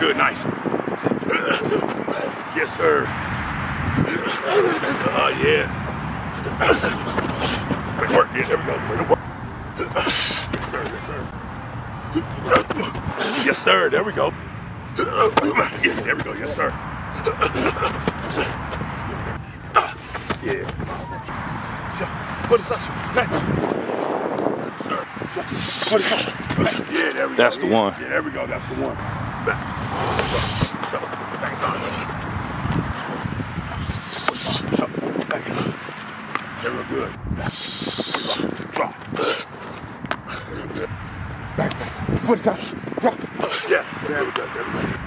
Good, nice. Yes, sir. Oh, uh, yeah. Good work. Yeah, there we go. Way work. Yes, sir. Yes, sir. Yes, sir. There we go. Yeah, there we go. Yes, sir. Yeah. What is that? Sir. What is that? Yeah, there we go. That's the one. Yeah, there we go. That's the one. Back. Shut up. Back inside. Shut up. Back in. There we go. There we go.